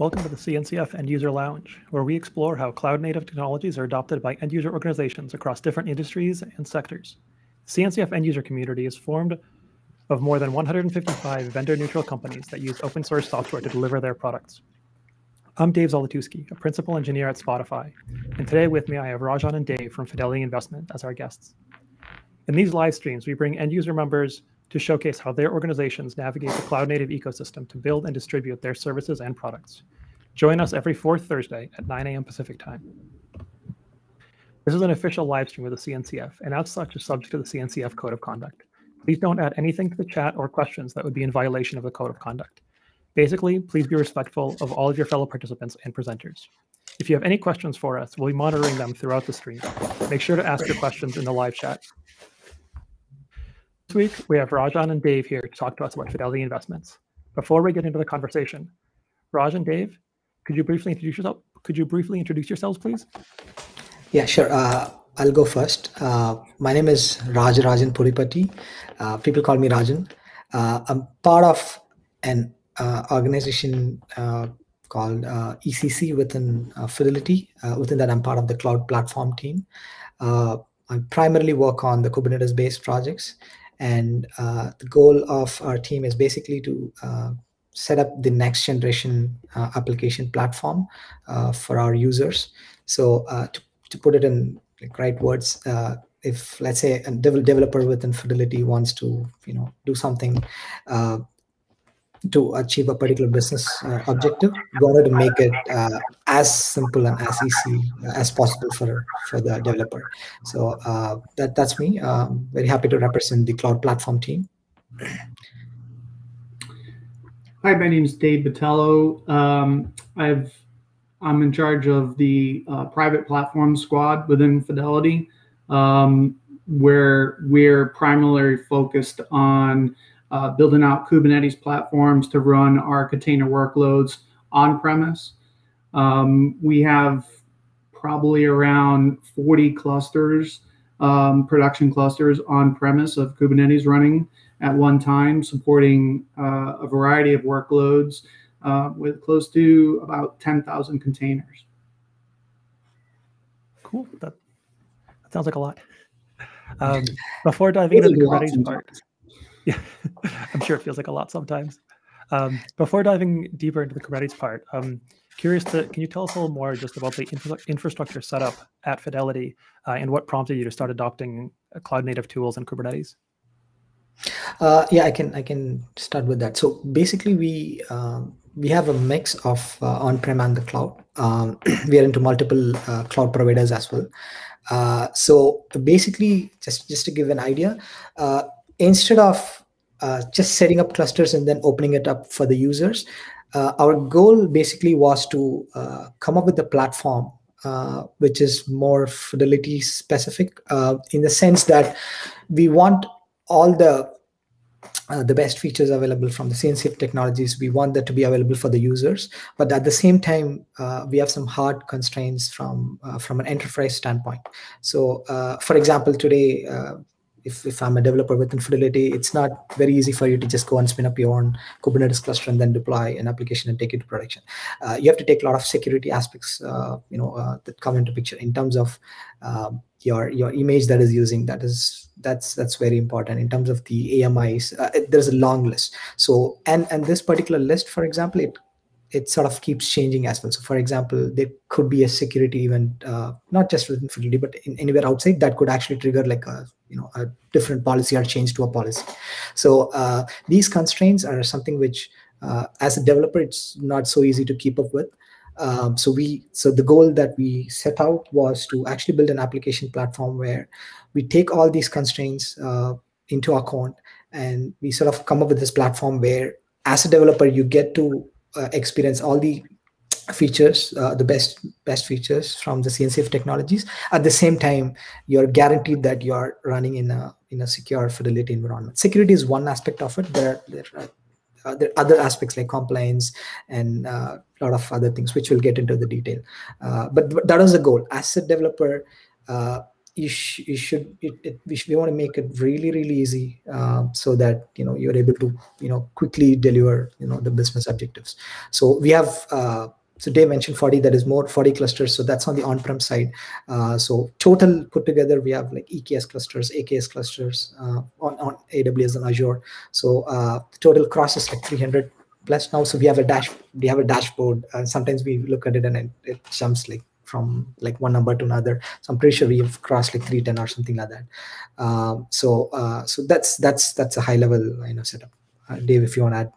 Welcome to the CNCF End User Lounge, where we explore how cloud native technologies are adopted by end user organizations across different industries and sectors. CNCF end user community is formed of more than 155 vendor neutral companies that use open source software to deliver their products. I'm Dave Zolotusky, a principal engineer at Spotify, and today with me I have Rajan and Dave from Fidelity Investment as our guests. In these live streams, we bring end user members to showcase how their organizations navigate the cloud native ecosystem to build and distribute their services and products. Join us every fourth Thursday at 9 a.m. Pacific time. This is an official live stream of the CNCF, and as such is subject to the CNCF Code of Conduct. Please don't add anything to the chat or questions that would be in violation of the Code of Conduct. Basically, please be respectful of all of your fellow participants and presenters. If you have any questions for us, we'll be monitoring them throughout the stream. Make sure to ask your questions in the live chat. This week, we have Rajan and Dave here to talk to us about Fidelity Investments. Before we get into the conversation, Raj and Dave, could you briefly introduce yourself? Could you briefly introduce yourselves, please? Yeah, sure. Uh, I'll go first. Uh, my name is Raj Rajan Puripati. Uh, people call me Rajan. Uh, I'm part of an uh, organization uh, called ECC within Fidelity. within that, I'm part of the cloud platform team. I primarily work on the Kubernetes-based projects, and uh, the goal of our team is basically to uh, set up the next generation uh, application platform uh, for our users. So uh, to, to put it in like right words, uh, if let's say a developer within Fidelity wants to you know do something to achieve a particular business uh, objective, we wanted to make it uh, as simple and as easy as possible for for the developer. So uh, that that's me. Um, very happy to represent the cloud platform team. Hi, my name is Dave Botello. Um, I've I'm in charge of the uh, private platform squad within Fidelity, um, where we're primarily focused on uh, building out Kubernetes platforms to run our container workloads on premise. Um, we have probably around 40 clusters, um, production clusters on premise of Kubernetes running at one time, supporting uh, a variety of workloads uh, with close to about 10,000 containers. Cool. That, that sounds like a lot. Um, before diving into the Kubernetes part, yeah, I'm sure it feels like a lot sometimes. Um, before diving deeper into the Kubernetes part, I'm curious to can you tell us a little more just about the infra- infrastructure setup at Fidelity uh, and what prompted you to start adopting uh, cloud native tools and Kubernetes? Uh, yeah, I can I can start with that. So basically, we um, we have a mix of uh, on-prem and the cloud. Um, we are into multiple uh, cloud providers as well. Uh, so basically, just just to give an idea, uh, instead of uh, just setting up clusters and then opening it up for the users, uh, our goal basically was to uh, come up with a platform uh, which is more fidelity specific uh, in the sense that we want all the uh, the best features available from the CNCF technologies. We want that to be available for the users, but at the same time, uh, we have some hard constraints from uh, from an enterprise standpoint. So, for example, today if, if I'm a developer within Fidelity, it's not very easy for you to just go and spin up your own Kubernetes cluster and then deploy an application and take it to production. Uh, you have to take a lot of security aspects, uh, you know, uh, that come into picture in terms of um, your your image that is using. That is that's that's very important in terms of the AMIs. Uh, there's a long list. So and and this particular list, for example, it it sort of keeps changing as well. So, for example, there could be a security event, uh, not just within Fidelity, but in, anywhere outside that could actually trigger like a you know a different policy or change to a policy. So uh, these constraints are something which, uh, as a developer, it's not so easy to keep up with. Um, so we so the goal that we set out was to actually build an application platform where we take all these constraints uh, into account and we sort of come up with this platform where as a developer you get to experience all the features uh, the best best features from the cncf technologies. At the same time you're guaranteed that you're running in a in a secure fidelity environment. Security is one aspect of it there, there are uh, there are other aspects like compliance and uh, a lot of other things which we'll get into the detail. Uh, but, but, that was the goal. As a developer uh, you, sh- you should it, it, we, we want to make it really really easy uh, so that you know you're able to you know quickly deliver you know the business objectives so we have uh, so Dave mentioned 40, that is more 40 clusters. So that's on the on-prem side. Uh, so total put together, we have like EKS clusters, AKS clusters uh, on, on AWS and Azure. So uh, total crosses like 300 plus now. So we have a dash, we have a dashboard. Uh, sometimes we look at it and it, it, jumps like from like one number to another. So I'm pretty sure we have crossed like 310 or something like that. Um, so uh, so that's that's that's a high level you know setup. Uh, Dave, if you want to add.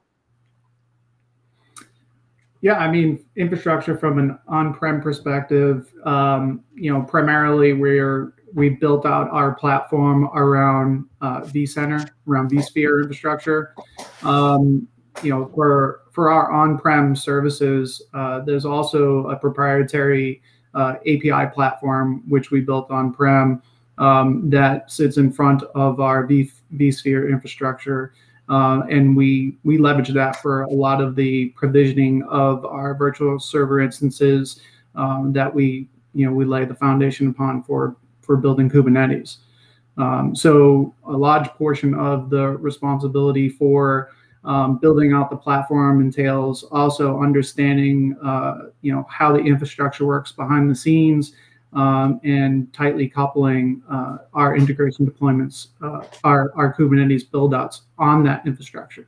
Yeah, I mean, infrastructure from an on-prem perspective, um, you know, primarily we're we built out our platform around uh, vCenter, around vSphere infrastructure. Um, you know, for for our on-prem services, uh, there's also a proprietary uh, API platform which we built on-prem um, that sits in front of our v, vSphere infrastructure. Uh, and we we leverage that for a lot of the provisioning of our virtual server instances um, that we you know we lay the foundation upon for for building Kubernetes. Um, so a large portion of the responsibility for um, building out the platform entails also understanding uh, you know how the infrastructure works behind the scenes um, and tightly coupling uh, our integration deployments, uh, our, our Kubernetes buildouts on that infrastructure.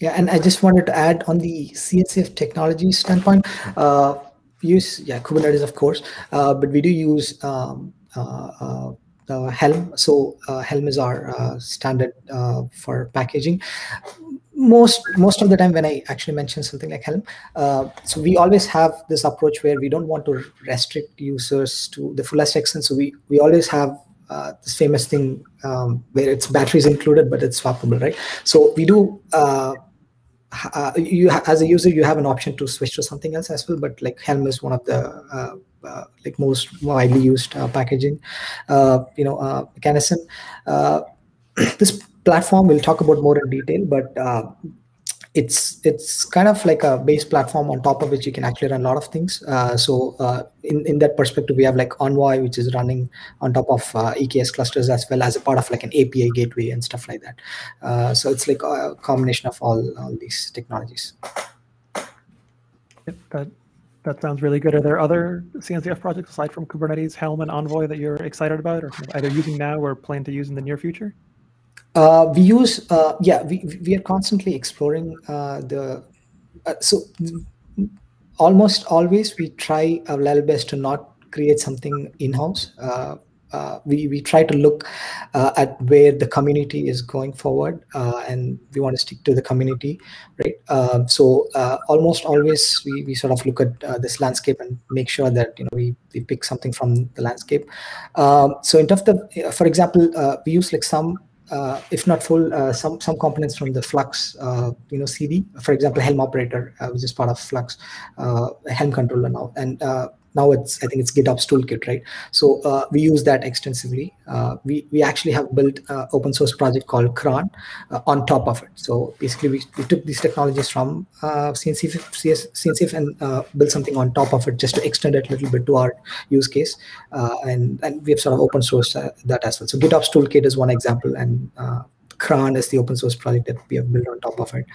Yeah, and I just wanted to add on the CNCF technology standpoint, uh, use yeah Kubernetes of course, uh, but we do use um, uh, uh, Helm. So Helm is our standard for packaging. Most most of the time when i actually mention something like helm uh, so we always have this approach where we don't want to restrict users to the fullest extent so we we always have uh, this famous thing um, where it's batteries included but it's swappable right? So we do uh, uh, you as a user you have an option to switch to something else as well but like helm is one of the uh, uh, like most widely used uh, packaging. You know mechanism this platform we'll talk about more in detail but uh, it's it's kind of like a base platform on top of which you can actually run a lot of things uh, so uh, in in that perspective we have like envoy which is running on top of uh, eks clusters as well as a part of like an api gateway and stuff like that uh, so it's like a combination of all, all these technologies yep, that that sounds really good. Are there other CNCF projects aside from Kubernetes, Helm, and Envoy that you're excited about, or either using now or plan to use in the near future? Uh, we use, uh, yeah, we, we are constantly exploring uh, the, uh, so almost always we try our level best to not create something in-house. Uh, uh, we, we try to look at where the community is going forward and we want to stick to the community, right? Um, so almost always we, we sort of look at this landscape and make sure that, you know, we, we pick something from the landscape. Um, so in terms of the, for example, we use like some if not full, uh, some some components from the Flux, uh, you know, CD, for example, Helm operator, uh, which is part of Flux, uh, Helm controller now, and uh, now it's I think it's GitOps toolkit, right? So uh, we use that extensively. Uh, we we actually have built an open source project called Kraan uh, on top of it. So basically, we, we took these technologies from uh, CNCF, CNCF and uh, built something on top of it just to extend it a little bit to our use case, uh, and and we have sort of open source that as well. So GitOps toolkit is one example, and Kraan is the open source project that we have built on top of it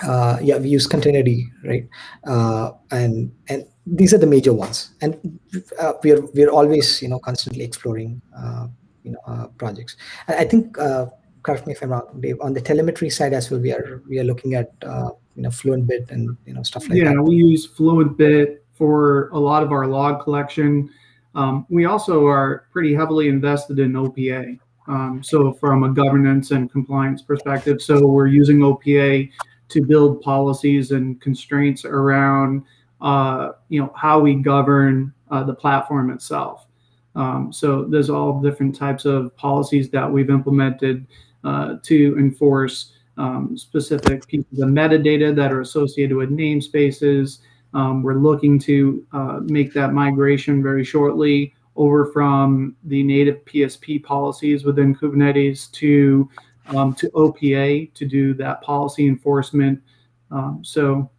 uh, yeah, we use containerd, right? Uh, and and these are the major ones, and uh, we're we're always you know constantly exploring uh, you know uh, projects. And I think uh, correct me if I'm wrong, Dave. On the telemetry side as well, we are we are looking at you know Fluentbit and you know stuff like yeah, that. Yeah, we use Fluentbit for a lot of our log collection. Um, we also are pretty heavily invested in OPA. Um, so from a governance and compliance perspective, so we're using OPA to build policies and constraints around uh, you know how we govern uh, the platform itself. Um, so there's all different types of policies that we've implemented uh, to enforce um, specific pieces of metadata that are associated with namespaces. Um, we're looking to uh, make that migration very shortly over from the native PSP policies within Kubernetes to um, to OPA to do that policy enforcement. Um, so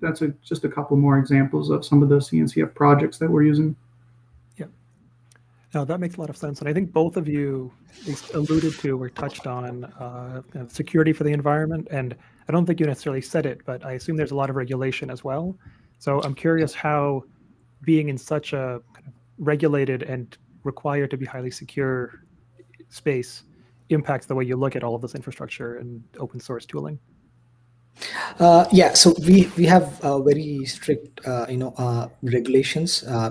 that's a, just a couple more examples of some of the CNCF projects that we're using. Yeah. No, that makes a lot of sense. And I think both of you alluded to or touched on uh, security for the environment. And I don't think you necessarily said it, but I assume there's a lot of regulation as well. So I'm curious how being in such a kind of regulated and required to be highly secure space impacts the way you look at all of this infrastructure and open source tooling. Uh, yeah, so we we have uh, very strict, uh, you know, uh, regulations. Uh,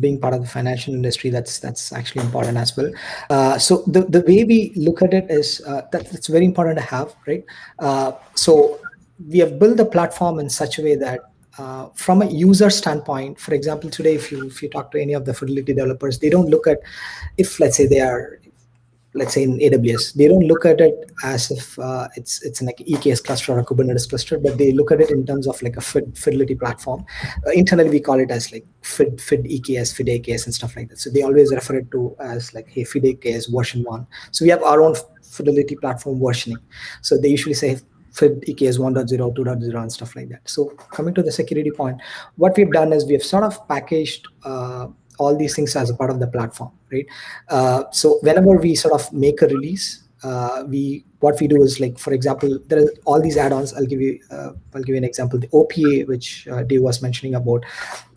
being part of the financial industry, that's that's actually important as well. Uh, so the the way we look at it is that it's very important to have, right? so we have built the platform in such a way that from a user standpoint, for example, today if you if you talk to any of the Fidelity developers, they don't look at if let's say they are let's say in AWS, they don't look at it as if uh, it's it's like EKS cluster or a Kubernetes cluster, but they look at it in terms of like a Fidelity platform. Uh, internally, we call it as like Fid, Fid EKS, Fid AKS, and stuff like that. So they always refer it to as like, hey, Fid AKS version one. So we have our own Fidelity platform versioning. So they usually say FID EKS 1.0, 2.0, and stuff like that. So coming to the security point, what we've done is we have sort of packaged uh, all these things as a part of the platform, right? Uh, so whenever we sort of make a release, uh, we what we do is like, for example, there are all these add-ons. I'll give you uh, I'll give you an example. The OPA, which uh, Dave was mentioning about,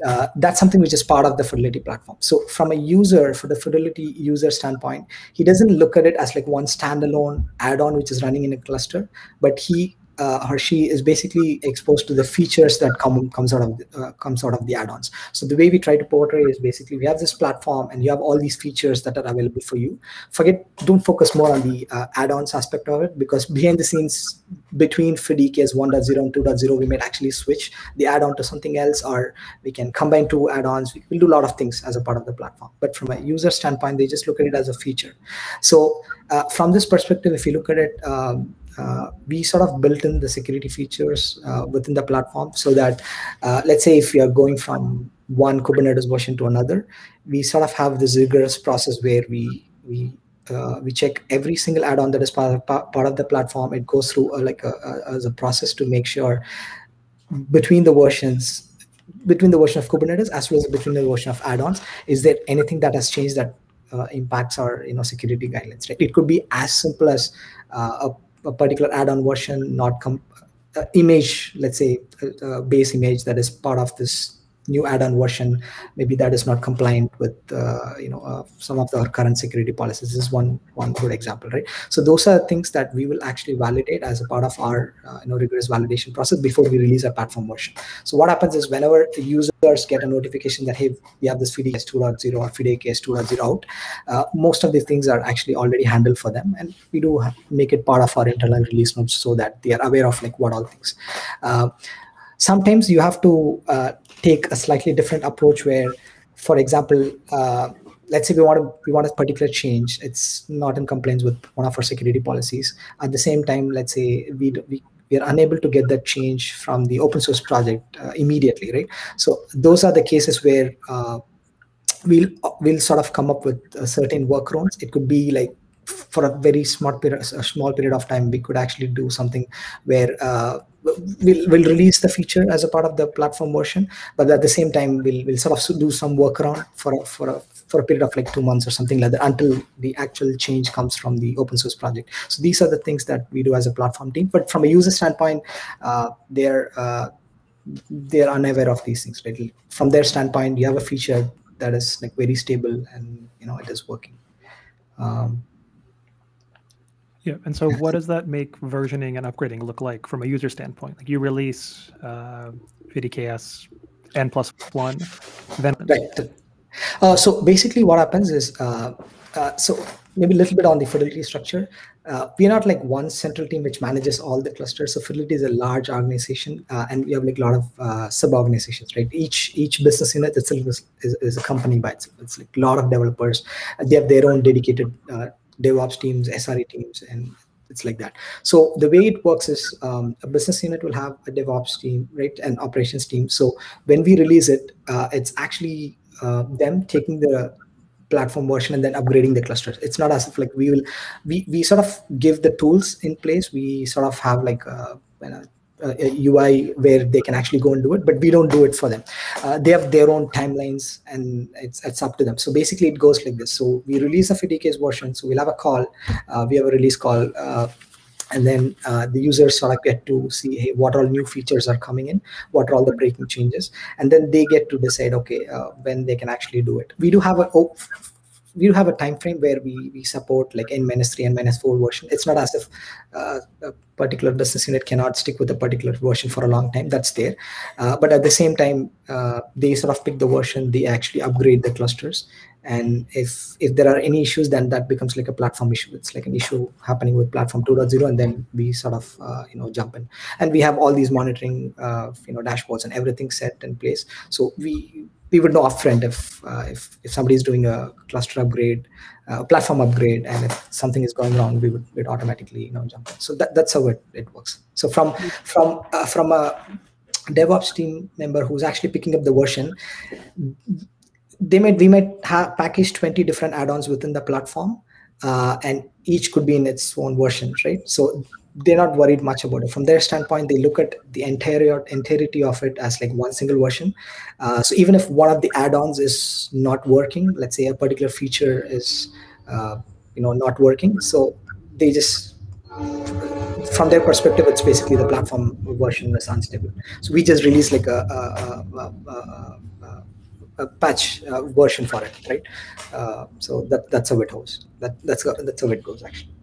uh, that's something which is part of the Fidelity platform. So from a user, for the Fidelity user standpoint, he doesn't look at it as like one standalone add-on which is running in a cluster, but he uh, or she is basically exposed to the features that come comes out of uh, comes out of the add-ons. So the way we try to portray is basically we have this platform and you have all these features that are available for you. Forget, don't focus more on the uh, add-ons aspect of it because behind the scenes between FidEKS 1.0 and 2.0, we might actually switch the add-on to something else, or we can combine two add-ons. We will do a lot of things as a part of the platform. But from a user standpoint, they just look at it as a feature. So uh, from this perspective, if you look at it. Um, we sort of built in the security features uh, within the platform so that uh, let's say if we are going from one Kubernetes version to another, we sort of have this rigorous process where we we uh, we check every single add-on that is part of, part of the platform. It goes through a, like a, a, as a process to make sure between the versions, between the version of Kubernetes as well as between the version of add-ons, is there anything that has changed that uh, impacts our you know security guidelines? Right? It could be as simple as uh, a a particular add-on version not uh, image let's say a, a, base image that is part of this new add-on version maybe that is not compliant with uh, you know uh, some of the current security policies. This is one one good example right? So those are things that we will actually validate as a part of our uh, you know rigorous validation process before we release a platform version. So what happens is whenever the users get a notification that hey we have this FIDEKS 2.0 or FIDEKS 2.0 out uh, most of these things are actually already handled for them and we do make it part of our internal release notes so that they are aware of like what all things. Uh, sometimes you have to uh, take a slightly different approach where for example uh, let's say we want to we want a particular change it's not in compliance with one of our security policies. At the same time let's say we we, we are unable to get that change from the open source project uh, immediately right? So those are the cases where uh, we'll we'll sort of come up with certain workarounds it could be like for a very small period a small period of time we could actually do something where uh, we'll, we'll release the feature as a part of the platform version, but at the same time, we'll, we'll sort of do some workaround for a, for a, for a period of like two months or something like that until the actual change comes from the open source project. So these are the things that we do as a platform team. But from a user standpoint, uh, they're uh, they're unaware of these things. Right? From their standpoint, you have a feature that is like very stable and you know it is working. Um, yeah, and so what does that make versioning and upgrading look like from a user standpoint? Like you release uh, FidEKS N plus one, then right. Uh, so basically, what happens is uh, uh, so maybe a little bit on the Fidelity structure. Uh, we're not like one central team which manages all the clusters. So Fidelity is a large organization, uh, and we have like a lot of uh, sub organizations, right? Each each business unit itself is, is, is, a company by itself. It's like a lot of developers. They have their own dedicated uh, DevOps teams, SRE teams, and it's like that. So the way it works is um, a business unit will have a DevOps team, right, and operations team. So when we release it, uh, it's actually uh, them taking the platform version and then upgrading the clusters. It's not as if like we will, we we sort of give the tools in place. We sort of have like a, uh, UI where they can actually go and do it, but we don't do it for them. Uh, they have their own timelines, and it's it's up to them. So basically, it goes like this. So we release a FidEKS version. So we'll have a call. Uh, we have a release call. Uh, and then uh, the users sort of get to see hey, what all new features are coming in what are all the breaking changes and then they get to decide okay uh, when they can actually do it we do have a oh, we do have a time frame where we we support like n minus 3 n minus 4 version. It's not as if uh, a particular business unit cannot stick with a particular version for a long time. That's there. Uh, but at the same time uh, they sort of pick the version they actually upgrade the clusters. And if if there are any issues then that becomes like a platform issue. It's like an issue happening with platform 2.0 and then we sort of uh, you know jump in. And we have all these monitoring uh, you know dashboards and everything set in place. So we we would know upfront if uh, if if somebody is doing a cluster upgrade uh, platform upgrade and if something is going wrong we would we'd automatically you know jump in. So that, that's how it, it works. So from from uh, from a devops team member who's actually picking up the version they might we might have package 20 different add-ons within the platform uh, and each could be in its own version right? So they're not worried much about it from their standpoint they look at the entire entirety of it as like one single version uh, so even if one of the add-ons is not working let's say a particular feature is uh, you know not working so they just from their perspective it's basically the platform version is unstable so we just release like a, a, a, a patch uh, version for it, right? Uh, so that that's how it goes. That that's that's how it goes actually.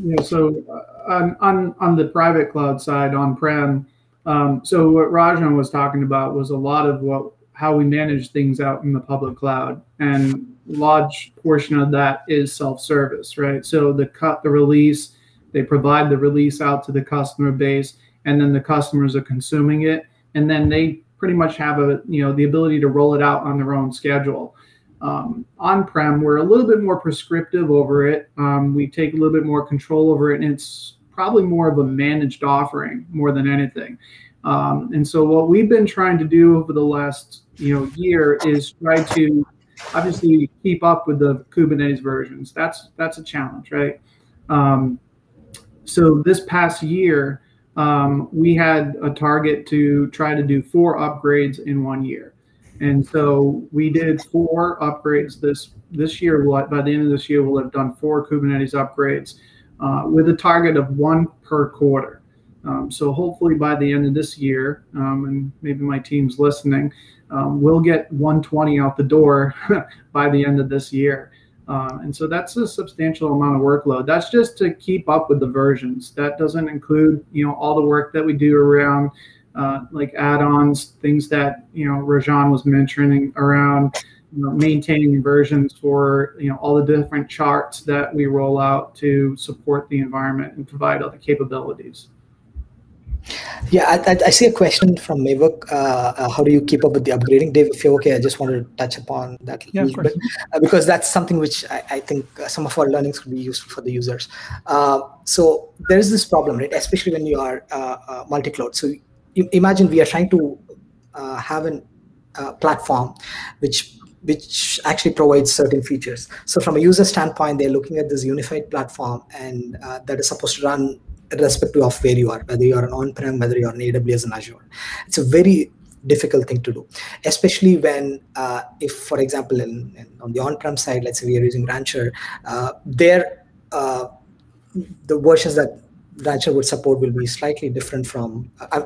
Yeah. So uh, on on on the private cloud side, on prem. Um, so what Rajan was talking about was a lot of what how we manage things out in the public cloud, and large portion of that is self-service, right? So the cut the release, they provide the release out to the customer base, and then the customers are consuming it, and then they pretty much have a you know the ability to roll it out on their own schedule. Um, on-prem, we're a little bit more prescriptive over it. Um, we take a little bit more control over it, and it's probably more of a managed offering more than anything. Um, and so, what we've been trying to do over the last you know year is try to obviously keep up with the Kubernetes versions. That's that's a challenge, right? Um, so this past year, um, we had a target to try to do four upgrades in one year. And so we did four upgrades this this year. What by the end of this year, we'll have done four Kubernetes upgrades uh, with a target of one per quarter. Um, so hopefully by the end of this year, um, and maybe my team's listening, um, we'll get 120 out the door by the end of this year. Um, and so that's a substantial amount of workload. That's just to keep up with the versions. That doesn't include, you know, all the work that we do around uh, like add-ons, things that you know Rajan was mentioning around you know, maintaining versions for you know all the different charts that we roll out to support the environment and provide other capabilities. Yeah, I, I, see a question from Mavok. Uh, uh, how do you keep up with the upgrading? Dave, if you're okay, I just wanted to touch upon that yeah, little bit uh, because that's something which I, I think uh, some of our learnings could be useful for the users. Uh, so there is this problem, right? Especially when you are uh, multi-cloud. So you imagine we are trying to have a platform which which actually provides certain features. So from a user standpoint, they're looking at this unified platform and that is supposed to run irrespective of where you are, whether you are an on-prem, whether you are an AWS and Azure. It's a very difficult thing to do, especially when, uh, if, for example, in, in, on the on-prem side, let's say we are using Rancher, uh, there, uh, the versions that Rancher would support will be slightly different from. I'm,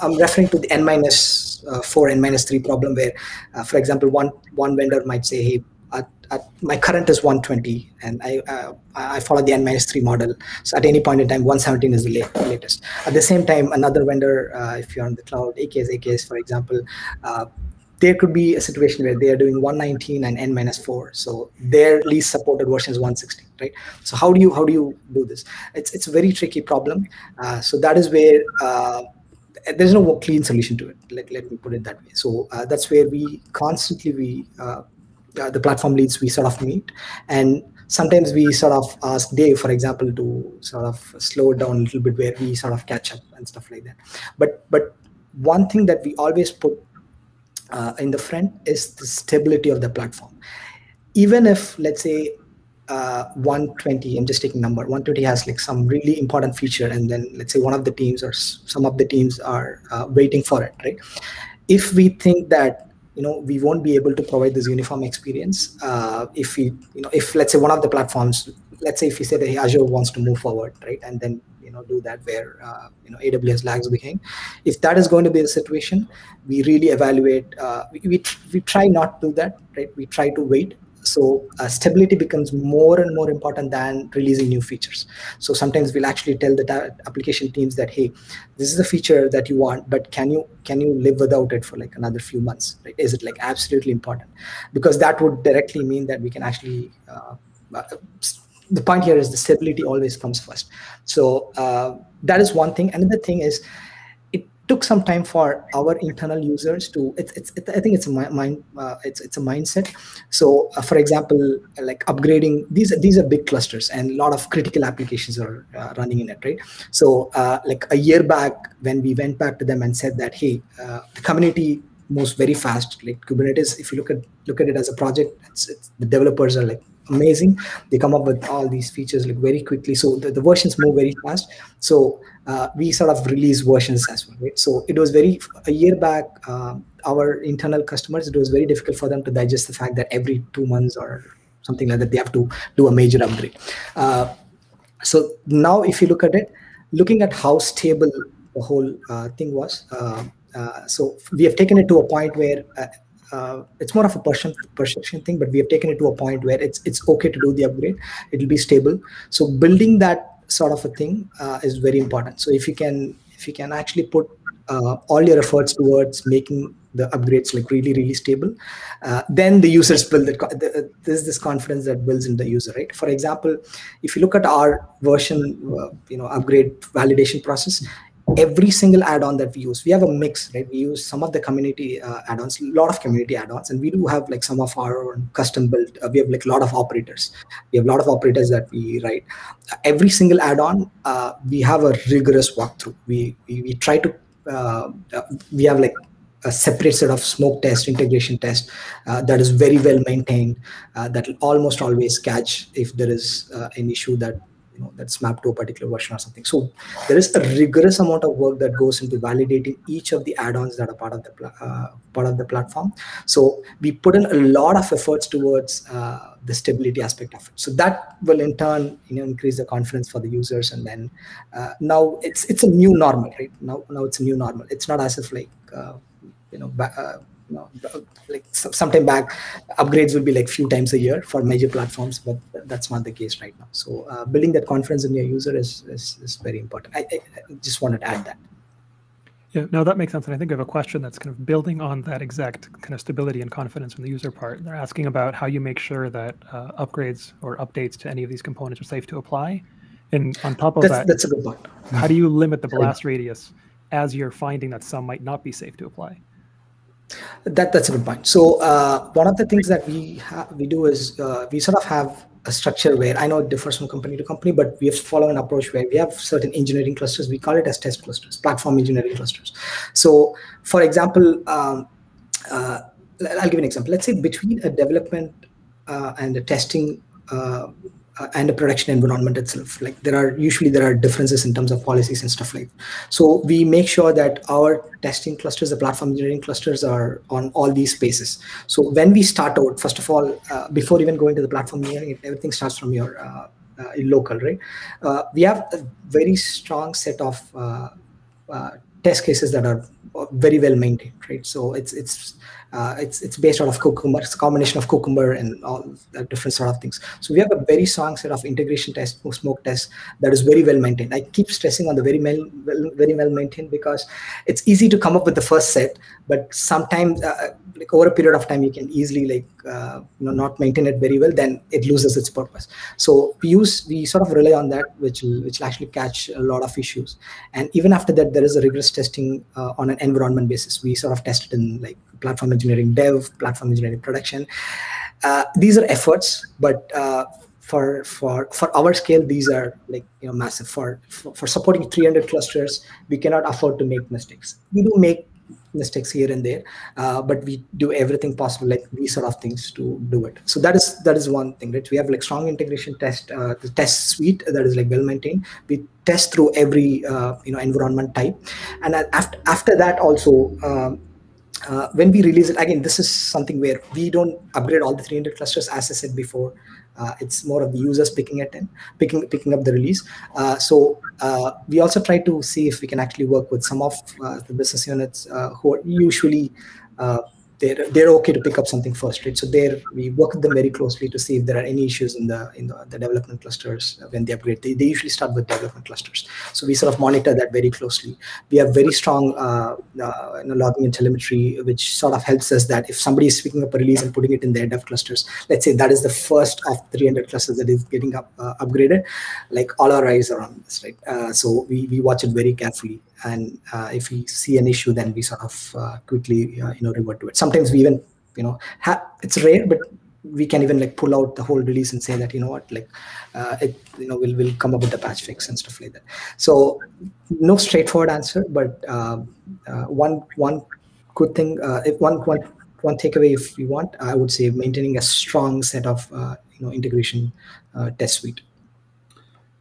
I'm referring to the n minus uh, four, n minus three problem, where, uh, for example, one one vendor might say, "Hey, at my current is 120 and I uh, I follow the N minus 3 model. So at any point in time, 117 is the latest. At the same time, another vendor, uh, if you're on the cloud, AKS, AKS, for example, uh, there could be a situation where they are doing 119 and N minus 4. So their least supported version is 160, right? So how do you how do you do this? It's it's a very tricky problem. Uh, so that is where uh, there's no clean solution to it. Let, let me put it that way. So uh, that's where we constantly we uh, the platform leads we sort of meet and sometimes we sort of ask dave for example to sort of slow down a little bit where we sort of catch up and stuff like that but but one thing that we always put uh, in the front is the stability of the platform. Even if let's say uh, 120 i'm just taking number 120 has like some really important feature and then let's say one of the teams or some of the teams are uh, waiting for it right? If we think that you know we won't be able to provide this uniform experience uh, if we you know if let's say one of the platforms let's say if we say that azure wants to move forward right and then know do that where uh, you know aws lags behind. If that is going to be the situation we really evaluate uh, we, we, we try not to do that right? We try to wait. So uh, stability becomes more and more important than releasing new features. So sometimes we'll actually tell the application teams that hey this is the feature that you want but can you can you live without it for like another few months? Right? is it like absolutely important? Because that would directly mean that we can actually uh, uh the point here is the stability always comes first. So uh, that is one thing. Another thing is it took some time for our internal users to it's, it's it, i think it's a mind uh, it's it's a mindset. So uh, for example like upgrading these these are big clusters and a lot of critical applications are uh, running in it right? So uh, like a year back when we went back to them and said that hey uh, the community moves very fast. Like kubernetes if you look at look at it as a project it's, it's, the developers are like amazing. They come up with all these features like very quickly. So the, the versions move very fast. So uh, we sort of release versions as well right? So it was very a year back uh, our internal customers it was very difficult for them to digest the fact that every two months or something like that they have to do a major upgrade. Uh, so now if you look at it looking at how stable the whole uh, thing was uh, uh, so we have taken it to a point where uh, it's more of a perception perception thing, but we have taken it to a point where it's it's okay to do the upgrade. It'll be stable. So building that sort of a thing uh, is very important. So if you can if you can actually put uh, all your efforts towards making the upgrades like really really stable, uh, then the users build it. The, there's this confidence that builds in the user, right? For example, if you look at our version, uh, you know, upgrade validation process, every single add-on that we use we have a mix right? We use some of the community uh, add-ons a lot of community add-ons and we do have like some of our own custom built uh, we have like a lot of operators. We have a lot of operators that we write. Uh, every single add-on uh, we have a rigorous walkthrough. We we, we try to uh, uh, we have like a separate set of smoke test integration test that is very well maintained that will almost always catch if there is an issue that you know that's mapped to a particular version or something. So there is a rigorous amount of work that goes into validating each of the add-ons that are part of the uh, part of the platform. So we put in a lot of efforts towards uh, the stability aspect of it. So that will in turn you know increase the confidence for the users and then uh, now it's it's a new normal right? Now now it's a new normal. It's not as if like uh, you know uh, you know, like sometime back, upgrades will be like few times a year for major platforms, but that's not the case right now. So uh, building that confidence in your user is is, is very important. I, I, just wanted to add that. Yeah, no, that makes sense. And I think I have a question that's kind of building on that exact kind of stability and confidence from the user part. They're asking about how you make sure that uh, upgrades or updates to any of these components are safe to apply. And on top of that's, that, that's a good point. How do you limit the blast radius as you're finding that some might not be safe to apply? That that's a good point. So uh, one of the things that we ha- we do is uh, we sort of have a structure where I know it differs from company to company, but we have followed an approach where we have certain engineering clusters. We call it as test clusters, platform engineering clusters. So, for example, um, uh, I'll give an example. Let's say between a development uh, and a testing uh, and the production environment itself. Like there are usually there are differences in terms of policies and stuff like so we make sure that our testing clusters the platform engineering clusters are on all these spaces. So when we start out first of all uh, before even going to the platform engineering everything starts from your uh, uh, local right? Uh, we have a very strong set of uh, test cases that are very well maintained right? So it's it's uh, it's it's based out of Cucumber. It's a combination of Cucumber and all different sort of things. So we have a very strong set of integration tests, smoke tests that is very well maintained. I keep stressing on the very well, very well maintained because it's easy to come up with the first set, but sometimes uh, like over a period of time you can easily like uh, you know not maintain it very well. Then it loses its purpose. So we use we sort of rely on that, which which will actually catch a lot of issues. And even after that, there is a rigorous testing uh, on an environment basis. We sort of test it in like platform engineering dev, platform engineering production. Uh, these are efforts, but uh, for for for our scale, these are like you know massive. For, for, for supporting 300 clusters, we cannot afford to make mistakes. We do make mistakes here and there uh, but we do everything possible like these sort of things to do it so that is that is one thing right we have like strong integration test uh, the test suite that is like well maintained we test through every uh, you know environment type and after after that also um, uh, when we release it again this is something where we don't upgrade all the 300 clusters as i said before. Uh, it's more of the users picking it in picking picking up the release. Uh, so uh, we also try to see if we can actually work with some of uh, the business units uh, who are usually they're they're okay to pick up something first, right? So there we work with them very closely to see if there are any issues in the in the, the development clusters when they upgrade. They, they usually start with development clusters, so we sort of monitor that very closely. We have very strong uh, uh, you know, logging and telemetry, which sort of helps us that if somebody is picking up a release and putting it in their dev clusters, let's say that is the first of 300 clusters that is getting up uh, upgraded, like all our eyes are on this, right? Uh, so we we watch it very carefully and uh, if we see an issue then we sort of uh, quickly uh, you know revert to it. Sometimes we even you know it's rare but we can even like pull out the whole release and say that you know what like uh, it you know we'll, we'll come up with the patch fix and stuff like that. So no straightforward answer but uh, uh, one one good thing if one one one takeaway if you want i would say maintaining a strong set of you know integration test suite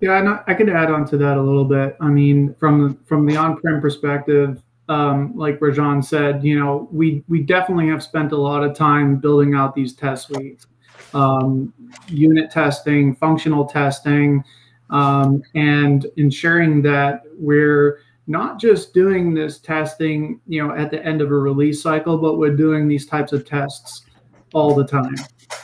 yeah, and I could add on to that a little bit. I mean, from from the on-prem perspective, um, like Rajan said, you know, we we definitely have spent a lot of time building out these test suites, um, unit testing, functional testing, um, and ensuring that we're not just doing this testing, you know, at the end of a release cycle, but we're doing these types of tests all the time.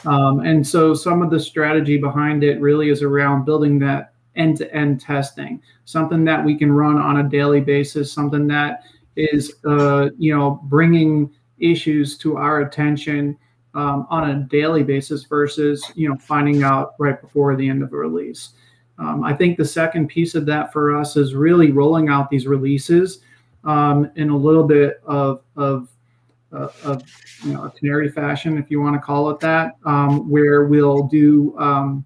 Um, and so some of the strategy behind it really is around building that end-to-end testing, something that we can run on a daily basis, something that is, uh, you know, bringing issues to our attention um, on a daily basis versus, you know, finding out right before the end of a release. Um, I think the second piece of that for us is really rolling out these releases um, in a little bit of, of uh, of you know a canary fashion, if you want to call it that, um, where we'll do um,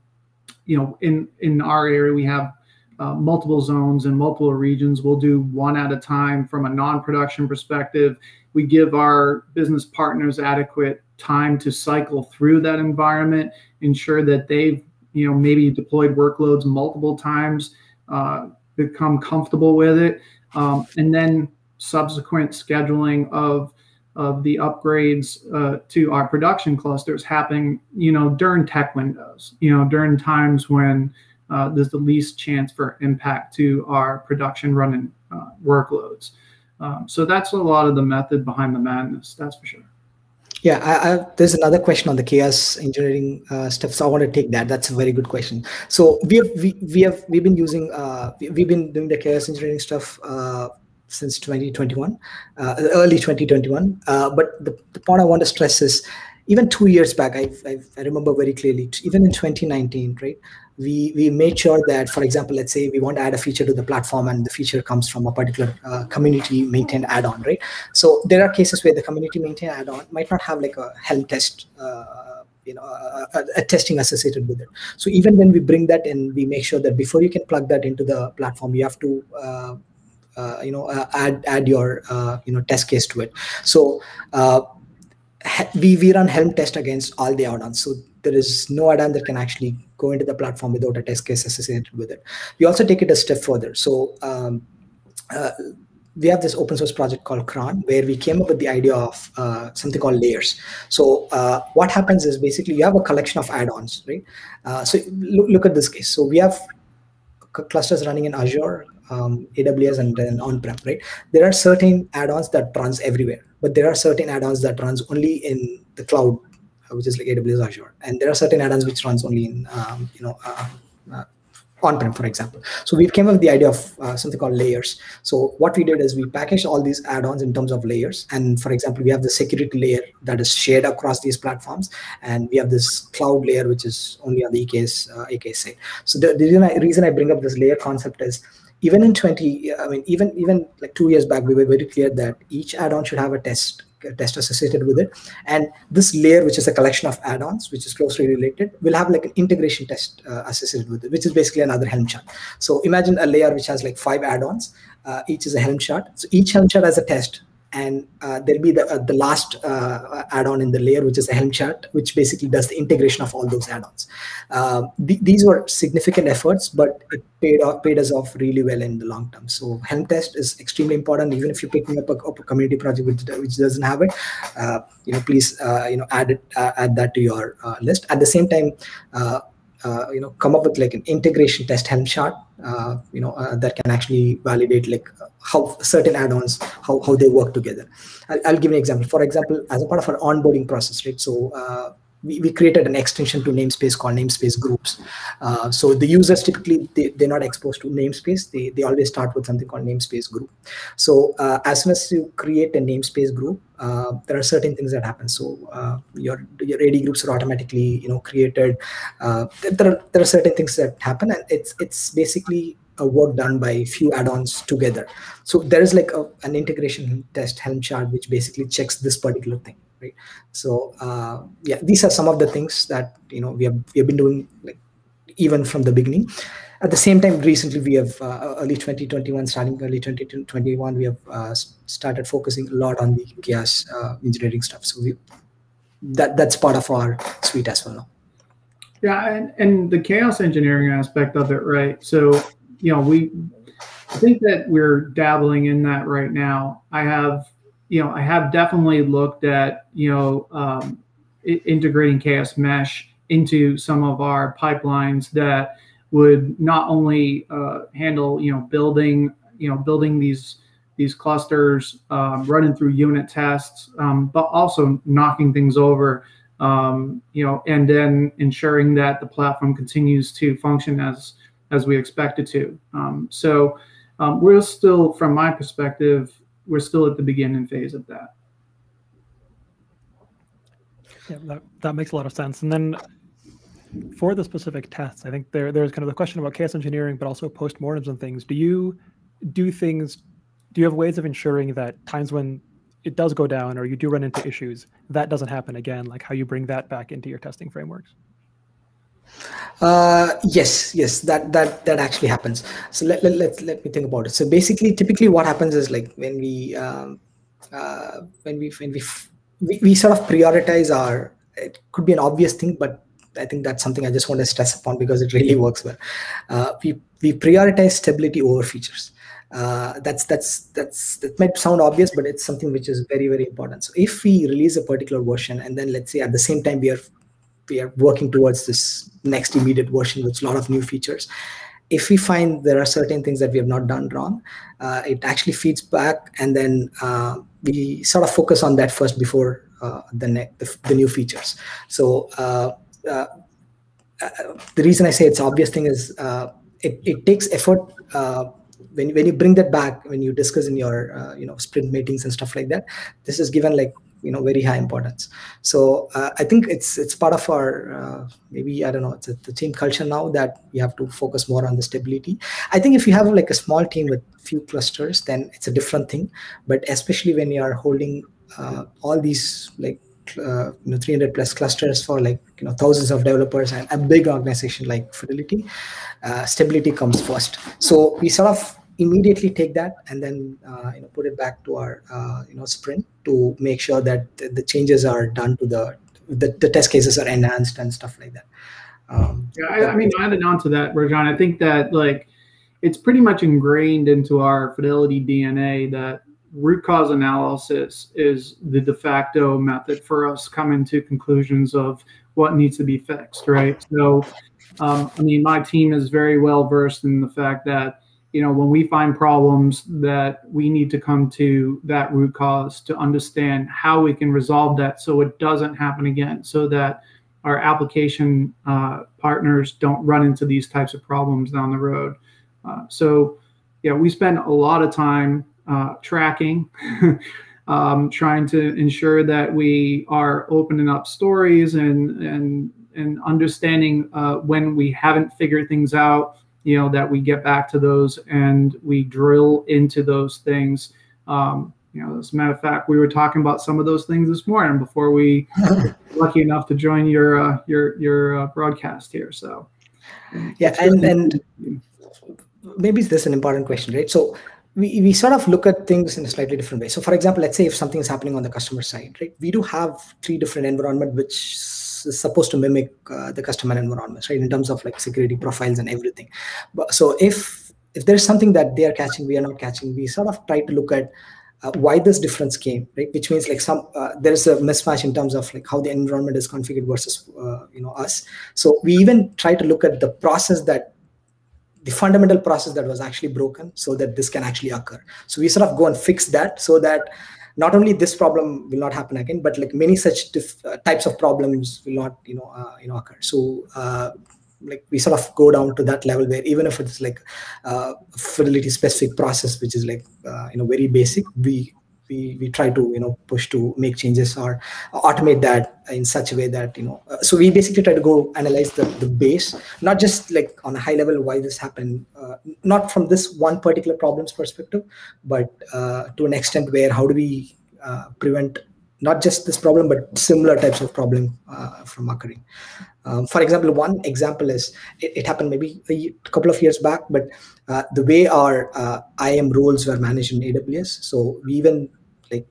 you know, in in our area we have uh, multiple zones and multiple regions. We'll do one at a time from a non-production perspective. We give our business partners adequate time to cycle through that environment, ensure that they've you know maybe deployed workloads multiple times, uh, become comfortable with it, um, and then subsequent scheduling of of the upgrades uh, to our production clusters happening, you know, during tech windows, you know, during times when uh, there's the least chance for impact to our production running uh, workloads. Um, so that's a lot of the method behind the madness. That's for sure. Yeah, I, I, there's another question on the chaos engineering uh, stuff. So I want to take that. That's a very good question. So we have we, we have we've been using uh, we, have been doing the chaos engineering stuff uh, since 2021, uh, early 2021. Uh, but the, the point I want to stress is even two years back, I, I, I remember very clearly, even in 2019, right? We, we made sure that, for example, let's say we want to add a feature to the platform and the feature comes from a particular uh, community maintained add-on, right? So there are cases where the community maintained add-on might not have like a Helm test uh, you know a, a, a, testing associated with it so even when we bring that in we make sure that before you can plug that into the platform you have to uh, you know uh, add add your uh, you know test case to it so we, we run helm test against all the add-ons so there is no add-on that can actually go into the platform without a test case associated with it we also take it a step further so um, uh, we have this open source project called Kraan, where we came up with the idea of uh, something called layers. So uh, what happens is basically you have a collection of add-ons, right? so look, look, at this case. So we have clusters running in Azure, um, AWS and then on-prem, right? There are certain add-ons that runs everywhere, but there are certain add-ons that runs only in the cloud, which is like AWS Azure, and there are certain add-ons which runs only in um, you know uh, uh, on-prem, for example. So we came up with the idea of uh, something called layers. So what we did is we packaged all these add-ons in terms of layers. And for example, we have the security layer that is shared across these platforms, and we have this cloud layer which is only on the EKS uh, EKS side. So the, the reason I, reason I bring up this layer concept is even in 20 i mean even even like two years back we were very clear that each add-on should have a test a test associated with it. And this layer which is a collection of add-ons which is closely related will have like an integration test uh, associated with it which is basically another helm chart. So imagine a layer which has like five add-ons. Uh, each is a helm chart. So each helm chart has a test and uh, there'll be the uh, the last uh, add-on in the layer, which is a Helm chart, which basically does the integration of all those add-ons. Uh, th- these were significant efforts, but it paid off, paid us off really well in the long term. So Helm test is extremely important. Even if you're picking up a, up a community project which, which doesn't have it, uh, you know, please uh, you know add it add that to your list. At the same time. Uh, you know come up with like an integration test helm chart uh, you know uh, that can actually validate like how certain add-ons how, how they work together. I'll, I'll, give an example. For example as a part of our onboarding process right? So uh, we, we created an extension to namespace called namespace groups. Uh, so the users typically they, they're not exposed to namespace. They, they always start with something called namespace group. So uh, as soon as you create a namespace group, uh, there are certain things that happen. So uh, your your AD groups are automatically you know created. Uh, there are there are certain things that happen, and it's it's basically a work done by a few add-ons together. So there is like a, an integration test Helm chart which basically checks this particular thing right? So uh, yeah these are some of the things that you know we have we have been doing like even from the beginning. At the same time recently we have uh, early 2021 starting early 2021 we have uh, started focusing a lot on the chaos uh, engineering stuff. So we that that's part of our suite as well now. yeah and, and the chaos engineering aspect of it right? So you know we i think that we're dabbling in that right now. I have you know, I have definitely looked at, you know, um, integrating Chaos Mesh into some of our pipelines that would not only uh, handle, you know, building, you know, building these these clusters, um, running through unit tests, um, but also knocking things over, um, you know, and then ensuring that the platform continues to function as as we expect it to. Um, so um, we're still, from my perspective, we're still at the beginning phase of that. Yeah, that, that makes a lot of sense. And then for the specific tests, I think there there's kind of the question about chaos engineering, but also postmortems and things. Do you do things? Do you have ways of ensuring that times when it does go down or you do run into issues, that doesn't happen again? Like how you bring that back into your testing frameworks? Uh, yes, yes, that that that actually happens. So let, let, let, let me think about it. So basically, typically what happens is like when we um, uh, when we when we, we we sort of prioritize our it could be an obvious thing, but I think that's something I just want to stress upon because it really works well. Uh, we we prioritize stability over features. Uh, that's that's that's that might sound obvious, but it's something which is very very important. So if we release a particular version and then let's say at the same time we are we are working towards this next immediate version with a lot of new features. If we find there are certain things that we have not done wrong uh, it actually feeds back and then uh, we sort of focus on that first before uh, the, the, the, new features. So uh, uh, uh, the reason i say it's obvious thing is it, it takes effort when, when you bring that back when you discuss in your you know sprint meetings and stuff like that this is given like you know very high importance. So uh, i think it's it's part of our uh, maybe i don't know it's a, the team culture now that we have to focus more on the stability. I think if you have like a small team with few clusters then it's a different thing. But especially when you are holding uh, all these like uh, you know 300 plus clusters for like you know thousands of developers and a big organization like fidelity uh, stability comes first. So we sort of immediately take that and then uh, you know put it back to our uh, you know sprint to make sure that the changes are done to the the, the test cases are enhanced and stuff like that. Um, yeah, I, I mean, added on to that, Rajan, I think that like it's pretty much ingrained into our Fidelity DNA that root cause analysis is the de facto method for us coming to conclusions of what needs to be fixed, right? So, um, I mean, my team is very well versed in the fact that you know when we find problems that we need to come to that root cause to understand how we can resolve that so it doesn't happen again so that our application uh, partners don't run into these types of problems down the road. Uh, so yeah we spend a lot of time uh, tracking um, trying to ensure that we are opening up stories and and and understanding uh, when we haven't figured things out you know that we get back to those and we drill into those things um, you know as a matter of fact we were talking about some of those things this morning before we lucky enough to join your uh, your your uh, broadcast here so yeah and and maybe this is an important question right so we, we sort of look at things in a slightly different way. So for example, let's say if something is happening on the customer side, right? We do have three different environment which is supposed to mimic uh, the customer environments, right? In terms of like security profiles and everything. But so if if there's something that they are catching, we are not catching, we sort of try to look at uh, why this difference came, right? Which means like some uh, there's a mismatch in terms of like how the environment is configured versus uh, you know us. So we even try to look at the process that the fundamental process that was actually broken so that this can actually occur so we sort of go and fix that so that not only this problem will not happen again but like many such diff, uh, types of problems will not you know uh, you know occur. So uh, like we sort of go down to that level where even if it's like uh, fidelity specific process which is like uh, you know very basic we we we try to you know push to make changes or automate that in such a way that you know uh, so we basically try to go analyze the, the base not just like on a high level why this happened uh, not from this one particular problems perspective but uh, to an extent where how do we uh, prevent not just this problem but similar types of problem uh, from occurring um, for example one example is it, it happened maybe a couple of years back but uh, the way our uh, IAM roles were managed in AWS. So we even like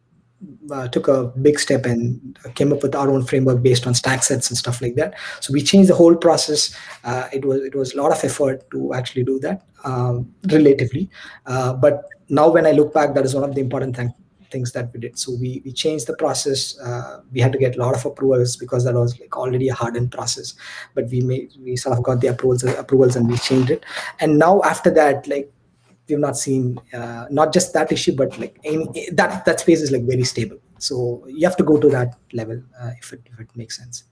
uh, took a big step and came up with our own framework based on stack sets and stuff like that. So we changed the whole process. Uh, it was it was a lot of effort to actually do that, um, relatively. Uh, but now when I look back, that is one of the important things things that we did. So we we changed the process. Uh, we had to get a lot of approvals because that was like already a hardened process. But we made we sort of got the approvals approvals and we changed it. And now after that, like we've not seen uh, not just that issue, but like any, that that space is like very stable. So you have to go to that level uh, if it if it makes sense.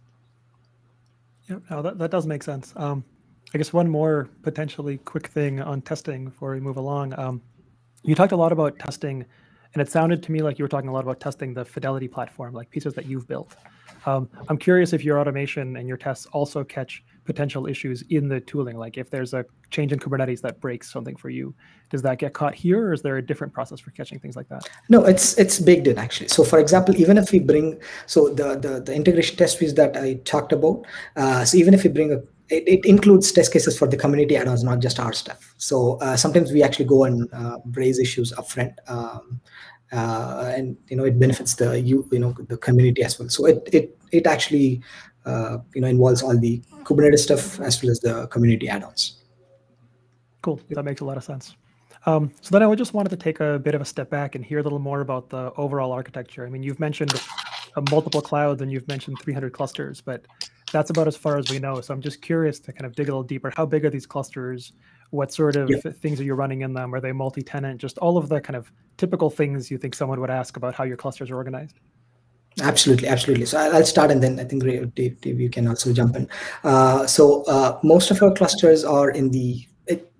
Yeah, no, that, that does make sense. Um, I guess one more potentially quick thing on testing before we move along. Um, you talked a lot about testing and it sounded to me like you were talking a lot about testing the Fidelity platform, like pieces that you've built. Um, I'm curious if your automation and your tests also catch potential issues in the tooling. Like if there's a change in Kubernetes that breaks something for you, does that get caught here, or is there a different process for catching things like that? No, it's it's baked in actually. So for example, even if we bring so the the, the integration test piece that I talked about, uh, so even if we bring a it, it, includes test cases for the community add-ons, not just our stuff. So uh, sometimes we actually go and uh, raise issues upfront, um, uh, and you know it benefits the you you know the community as well. So it it it actually uh, you know involves all the Kubernetes stuff as well as the community add-ons. Cool, that makes a lot of sense. Um, so then I just wanted to take a bit of a step back and hear a little more about the overall architecture. I mean, you've mentioned uh, multiple clouds and you've mentioned 300 clusters, but that's about as far as we know. So I'm just curious to kind of dig a little deeper. How big are these clusters? What sort of things are you running in them? Are they multi-tenant? Just all of the kind of typical things you think someone would ask about how your clusters are organized. Absolutely, absolutely. So I'll start, and then I think Dave, Dave you can also jump in. Uh, so uh, most of our clusters are in the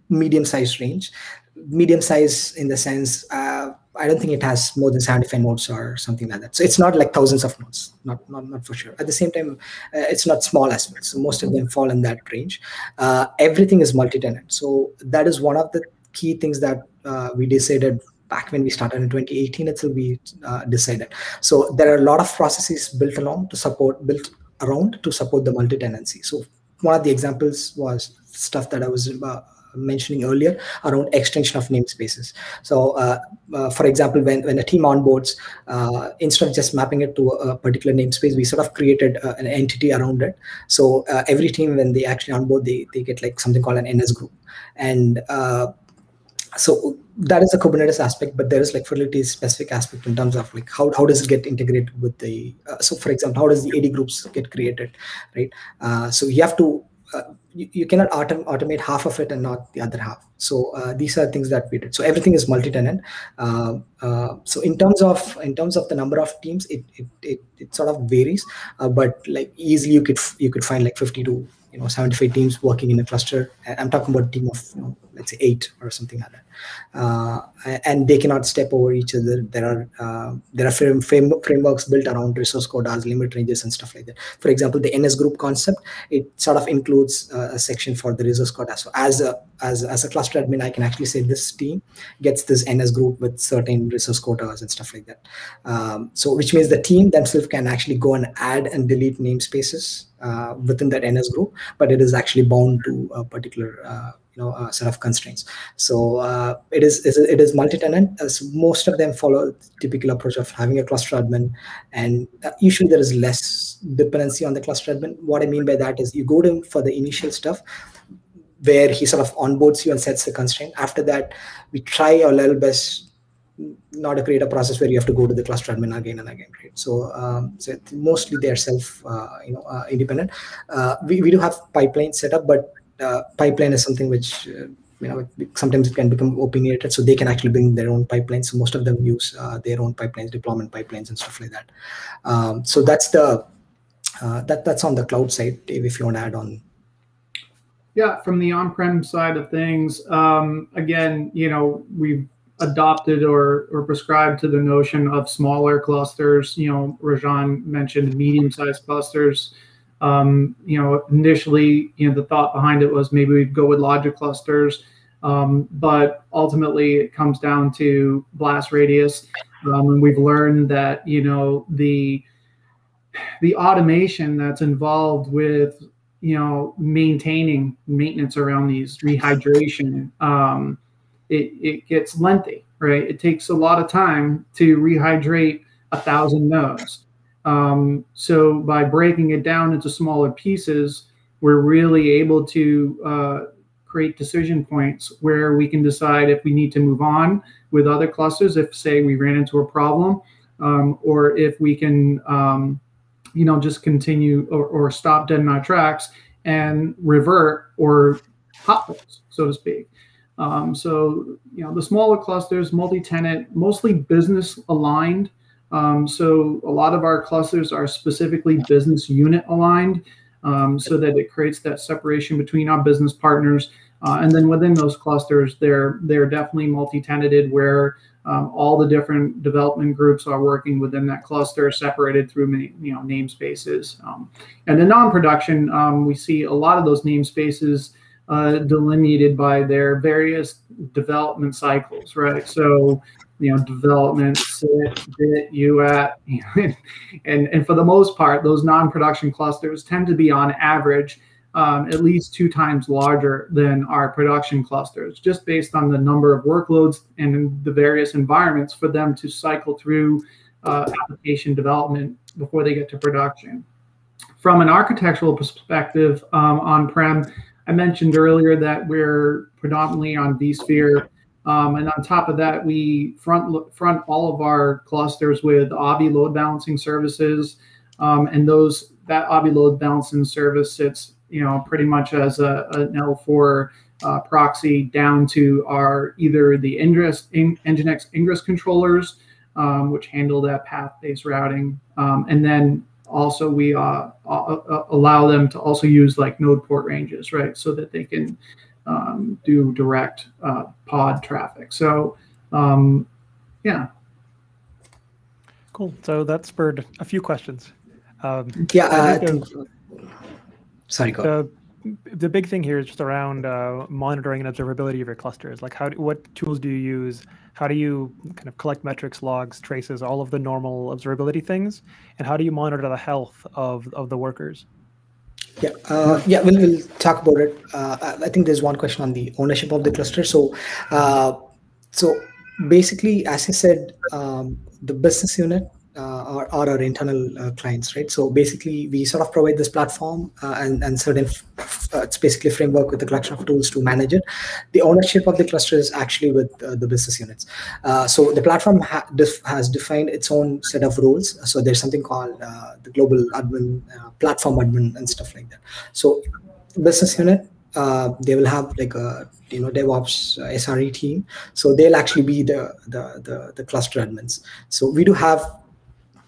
medium size range. Medium size in the sense uh, I don't think it has more than 75 nodes or something like that. So it's not like thousands of nodes, not not, not for sure. At the same time, uh, it's not small as well. So most of them fall in that range. Uh, everything is multi-tenant. So that is one of the key things that uh, we decided back when we started in 2018 itself we uh, decided. So there are a lot of processes built along to support built around to support the multi-tenancy. So one of the examples was stuff that I was uh, mentioning earlier around extension of namespaces. So, uh, uh, for example, when, when a team onboards, uh, instead of just mapping it to a particular namespace, we sort of created uh, an entity around it. So uh, every team, when they actually onboard, they, they get like something called an NS group. And uh, so that is a Kubernetes aspect, but there is like Fidelity specific aspect in terms of like how, how does it get integrated with the, so for example, how does the AD groups get created, right? so you have to uh, you, you, cannot autom- automate half of it and not the other half. So uh, these are things that we did. So everything is multi-tenant. Uh, uh so in terms of in terms of the number of teams, it it it, it sort of varies. Uh, but like easily you could you could find like 50 to you know 75 teams working in a cluster. I'm talking about team of you know, let's say eight or something like that uh, and they cannot step over each other. There are uh, there are frame, frame, frameworks built around resource quotas, limit ranges, and stuff like that. For example, the NS group concept it sort of includes uh, a section for the resource quota. So as a as, as a cluster admin, I can actually say this team gets this NS group with certain resource quotas and stuff like that. Um, so which means the team themselves can actually go and add and delete namespaces uh, within that NS group, but it is actually bound to a particular uh, you know uh, set of constraints. So uh, it is it is multi-tenant. So most of them follow typical approach of having a cluster admin, and uh, usually there is less dependency on the cluster admin. What I mean by that is you go to him for the initial stuff, where he sort of onboards you and sets the constraint. After that, we try our level best not to create a process where you have to go to the cluster admin again and again, right? So, um, so mostly they are self, uh, you know, uh, independent. Uh, we, we do have pipeline set up, but uh, pipeline is something which, uh, you know, sometimes it can become opinionated, so they can actually bring their own pipelines. So most of them use uh, their own pipelines, deployment pipelines, and stuff like that. Um, so that's the that that's on the cloud side. Dave, If you want to add on yeah, from the on-prem side of things, um, again, you know, we've adopted or or prescribed to the notion of smaller clusters. You know, Rajan mentioned medium-sized clusters. Um, you know, initially, you know, the thought behind it was maybe we'd go with logic clusters, um, but ultimately it comes down to blast radius, um, and we've learned that you know the the automation that's involved with you know maintaining maintenance around these rehydration um, it, it gets lengthy right? It takes a lot of time to rehydrate a thousand nodes um, so by breaking it down into smaller pieces we're really able to uh, create decision points where we can decide if we need to move on with other clusters if say we ran into a problem um, or if we can um, you know, just continue or, or stop dead in our tracks and revert or hotbox, so to speak. Um, so, you know, the smaller clusters, multi-tenant, mostly business aligned. Um, so a lot of our clusters are specifically business unit aligned um, so that it creates that separation between our business partners. Uh, and then within those clusters, they're, they're definitely multi-tenanted where um, all the different development groups are working within that cluster, separated through you know namespaces. Um, and in non-production, um, we see a lot of those namespaces uh, delineated by their various development cycles, right? So you know, development, sit, bit, UAT, and and for the most part, those non-production clusters tend to be on average um, at least two times larger than our production clusters, just based on the number of workloads and the various environments for them to cycle through uh, application development before they get to production. From an architectural perspective um, on-prem, I mentioned earlier that we're predominantly on vSphere. Um, and on top of that, we front front all of our clusters with Avi load balancing services. Um, and those that Avi load balancing service sits you know, pretty much as a, an L4 uh, proxy down to our either the Ingress, in, Nginx Ingress controllers, um, which handle that path-based routing, um, and then also we uh, uh, allow them to also use like node port ranges, right, so that they can um, do direct uh, pod traffic. So, um, yeah. Cool. So that spurred a few questions. Um, yeah. Sorry, go. The, the big thing here is just around uh, monitoring and observability of your clusters. Like, how do, what tools do you use? How do you kind of collect metrics, logs, traces, all of the normal observability things, and how do you monitor the health of of the workers? Yeah, uh, yeah, we'll, we'll talk about it. Uh, I think there's one question on the ownership of the cluster. So, uh, so basically, as I said, um, the business unit or, or, our internal uh, clients, right? So basically, we sort of provide this platform uh, and, and certain, uh, it's basically framework with a collection of tools to manage it. The ownership of the cluster is actually with uh, the business units. Uh, so the platform ha def has defined its own set of rules. So there's something called the global admin, platform admin, and stuff like that. So business unit, they will have like a you know DevOps SRE team. So they'll actually be the the the, the cluster admins. So we do have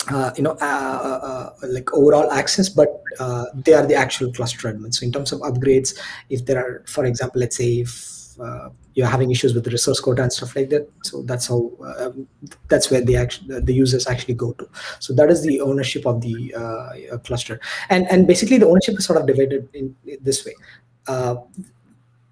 uh, you know, uh, uh, uh, like overall access, but uh, they are the actual cluster admins. So in terms of upgrades, if there are, for example, let's say if uh, you're having issues with the resource quota and stuff like that, so that's how that's where the actually the users actually go to. So that is the ownership of the cluster, and and basically the ownership is sort of divided in, in this way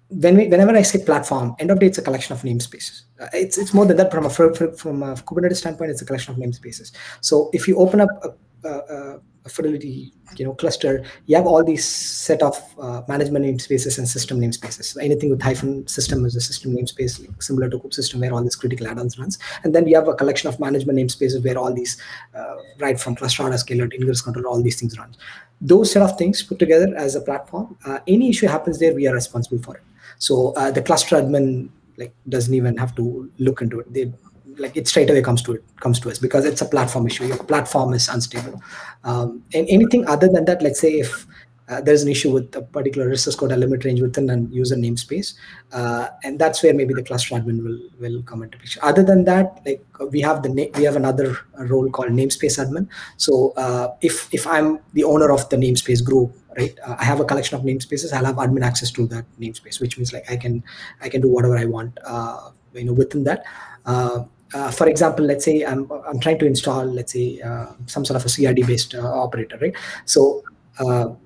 when we, whenever I say platform, end of day, it's a collection of namespaces. Uh, it's it's more than that from a from a Kubernetes standpoint. It's a collection of namespaces. So if you open up a, a, a fidelity you know cluster you have all these set of uh, management namespaces and system namespaces so anything with hyphen system is a system namespace like similar to kube system where all these critical add-ons runs and then we have a collection of management namespaces where all these uh, right from cluster autoscaler to ingress control all these things run those set of things put together as a platform uh, any issue happens there we are responsible for it so uh, the cluster admin like doesn't even have to look into it. They like it straight away comes to it comes to us because it's a platform issue. Your platform is unstable. Um, and anything other than that let's say if uh, there's an issue with a particular resource quota limit range within a user namespace uh, and that's where maybe the cluster admin will will come into picture. Other than that like we have the na- we have another role called namespace admin. So uh, if if i'm the owner of the namespace group right uh, i have a collection of namespaces i'll have admin access to that namespace which means like i can i can do whatever i want uh, you know within that uh, uh, for example, let's say I'm, I'm trying to install, let's say, uh, some sort of a CRD based uh, operator, right? So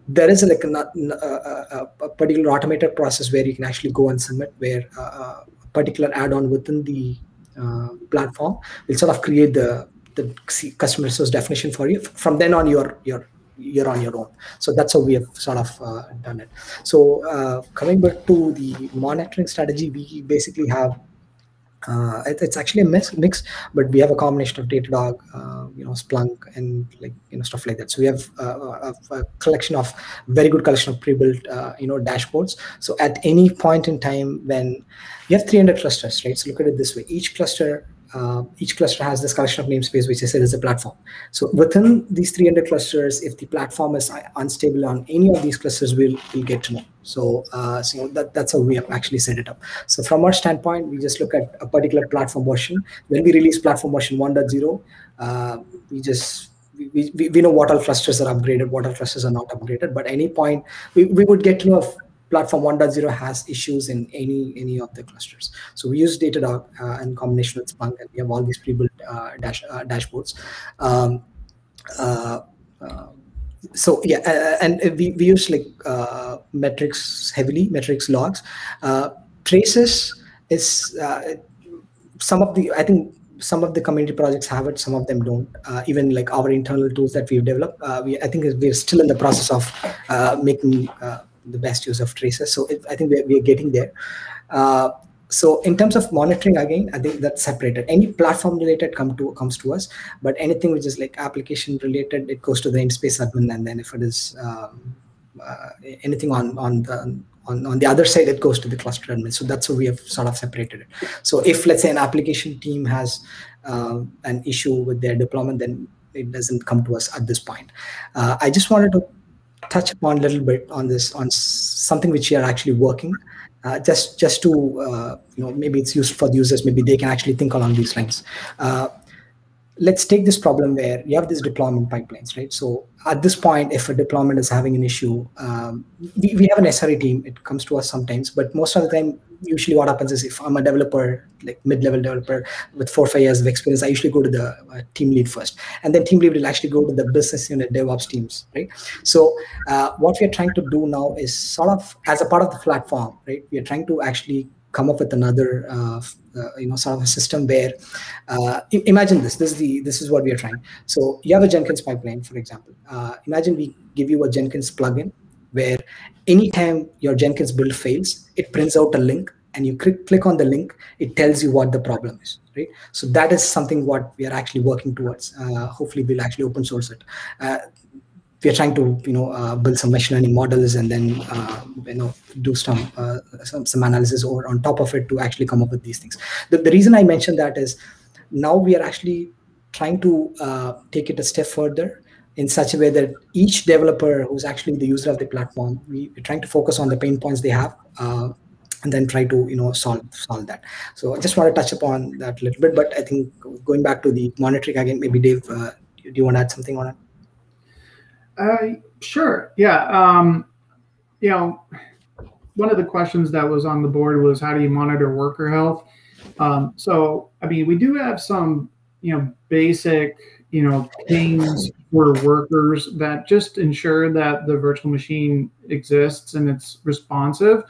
there is like a, a, a, particular automated process where you can actually go and submit where a particular add-on within the platform will sort of create the, the custom resource definition for you. From then on, you're, you're you're on your own. So that's how we have sort of uh, done it. So uh, coming back to the monitoring strategy, we basically have uh, it, it's actually a mix, mix, but we have a combination of Datadog, uh, you know, Splunk, and like you know stuff like that. So we have uh, a, a, collection of very good collection of pre-built, uh, you know, dashboards. So at any point in time when you have 300 clusters, right? So look at it this way: each cluster uh, each cluster has this collection of namespace, which I said is a platform. So within these 300 clusters, if the platform is unstable on any of these clusters, we'll, we'll get to know. So, uh, so that, that's how we have actually set it up. So from our standpoint, we just look at a particular platform version. When we release platform version 1.0, uh, we just we, we, we know what all clusters are upgraded, what all clusters are not upgraded. But any point, we, we would get to know if platform 1.0 has issues in any any of the clusters. So we use Datadog uh, in combination with Splunk, and we have all these pre-built uh, dash, uh, dashboards. Um, uh, uh, so yeah, uh, and we, we use like metrics heavily, metrics logs. traces is some of the I think some of the community projects have it some of them don't uh, even like our internal tools that we've developed uh, we i think we're still in the process of uh, making the best use of traces. So it, I think we're, we're getting there. Uh, so in terms of monitoring, again, I think that's separated. Any platform related come to comes to us, but anything which is like application related, it goes to the namespace admin, and then if it is um, uh, anything on on the on, on the other side, it goes to the cluster admin. So that's how we have sort of separated it. So if let's say an application team has uh, an issue with their deployment, then it doesn't come to us at this point. Uh, I just wanted to touch upon a little bit on this on something which you are actually working uh, just just to uh, you know maybe it's used for the users. Maybe they can actually think along these lines. Uh, let's take this problem where you have these deployment pipelines right so at this point if a deployment is having an issue um, we, we have an sre team it comes to us sometimes but most of the time usually what happens is if I'm a developer, like mid-level developer with four or five years of experience, I usually go to the uh, team lead first, and then team lead will actually go to the business unit DevOps teams, right? So uh, what we are trying to do now is sort of as a part of the platform, right? We are trying to actually come up with another, uh, uh you know, sort of a system where uh, imagine this. This is the this is what we are trying. So you have a Jenkins pipeline, for example. Uh, imagine we give you a Jenkins plugin where anytime your Jenkins build fails, it prints out a link and you click, click on the link, it tells you what the problem is, right? So that is something what we are actually working towards. Uh, hopefully we'll actually open source it. We are trying to, you know, uh, build some machine learning models and then, uh, you know, do some, uh, some, some analysis or on top of it to actually come up with these things. The, the reason I mentioned that is now we are actually trying to uh, take it a step further in such a way that each developer who's actually the user of the platform, we, are trying to focus on the pain points they have uh, and then try to you know solve solve that. So I just want to touch upon that a little bit. But I think going back to the monitoring again, maybe Dave, uh, do you want to add something on it? Uh, sure. Yeah. Um, you know, one of the questions that was on the board was how do you monitor worker health? Um, so I mean, we do have some you know basic you know things for workers that just ensure that the virtual machine exists and it's responsive.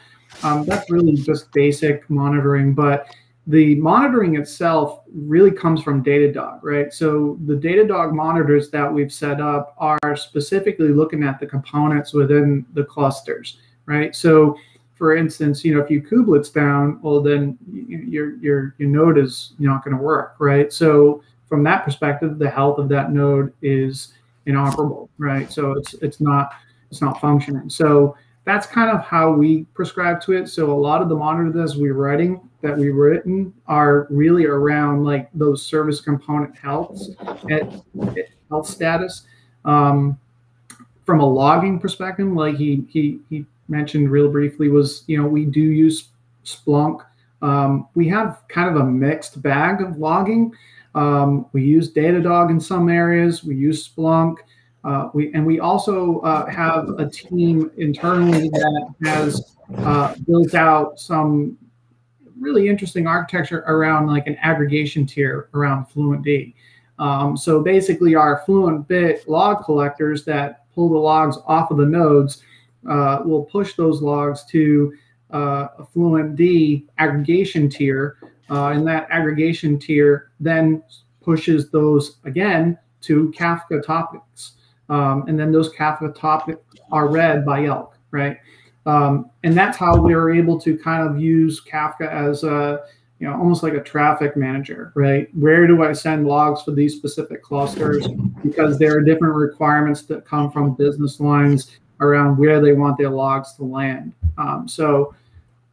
Um, that's really just basic monitoring. But the monitoring itself really comes from Datadog, right? So the Datadog monitors that we've set up are specifically looking at the components within the clusters, right? So for instance, you know, if you kubelets down, well, then your your your node is not going to work, right? So from that perspective, the health of that node is inoperable, right? So it's it's not it's not functioning. So that's kind of how we prescribe to it. So a lot of the monitors we're writing that we've written are really around like those service component healths health health status. Um, from a logging perspective, like he he he mentioned real briefly, was you know we do use Splunk. Um, we have kind of a mixed bag of logging. Um, we use Datadog in some areas. We use Splunk. Uh, we and we also uh, have a team internally that has uh, built out some really interesting architecture around like an aggregation tier around Fluentd. Um, so basically, our Fluent Bit log collectors that pull the logs off of the nodes uh, will push those logs to uh, a Fluentd aggregation tier, uh, and that aggregation tier then pushes those again to Kafka topics, um, and then those Kafka topics are read by ELK, right? Um, and that's how we were able to kind of use Kafka as a, you know, almost like a traffic manager, right? Where do I send logs for these specific clusters? Because there are different requirements that come from business lines around where they want their logs to land. Um, so,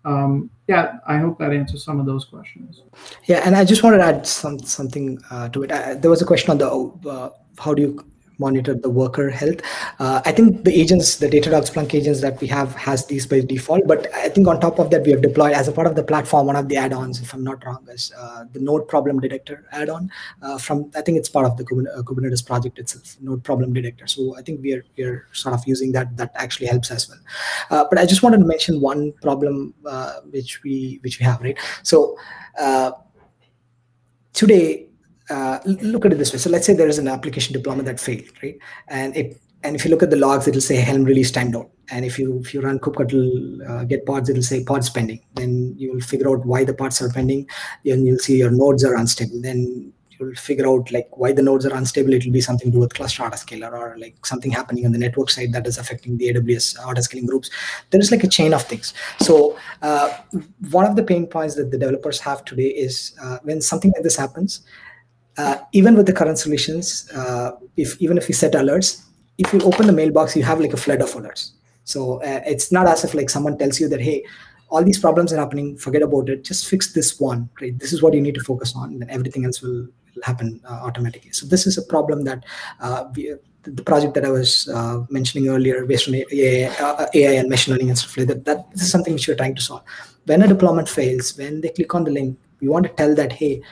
um, yeah, I hope that answers some of those questions. Yeah, and I just wanted to add some something uh, to it. I, there was a question on the uh, how do you monitor the worker health. Uh, I think the agents, the Datadog Splunk agents that we have has these by default, but I think on top of that, we have deployed as a part of the platform, one of the add-ons, if I'm not wrong, is uh, the node problem detector add-on uh, from, I think it's part of the uh, Kubernetes project itself, node problem detector. So I think we are, we are sort of using that, that actually helps as well. Uh, but I just wanted to mention one problem uh, which we, which we have, right? So today, uh, look at it this way. So let's say there is an application deployment that failed, right? And it and if you look at the logs, it'll say Helm release timeout. And if you if you run kubectl uh, get pods, it'll say pods pending. Then you'll figure out why the pods are pending. Then you'll see your nodes are unstable. Then you'll figure out like why the nodes are unstable. It'll be something to do with cluster autoscaler or like something happening on the network side that is affecting the AWS autoscaling groups. There is like a chain of things. So uh, one of the pain points that the developers have today is uh, when something like this happens, uh, even with the current solutions, uh, if even if you set alerts, if you open the mailbox, you have like a flood of alerts. So uh, it's not as if like someone tells you that, hey, all these problems are happening, forget about it, just fix this one, right? This is what you need to focus on, and then everything else will, will happen uh, automatically. So this is a problem that uh, we, the project that I was uh, mentioning earlier, based on AI, AI, and machine learning and stuff like that, that this is something which we're trying to solve. When a deployment fails, when they click on the link, we want to tell that, hey,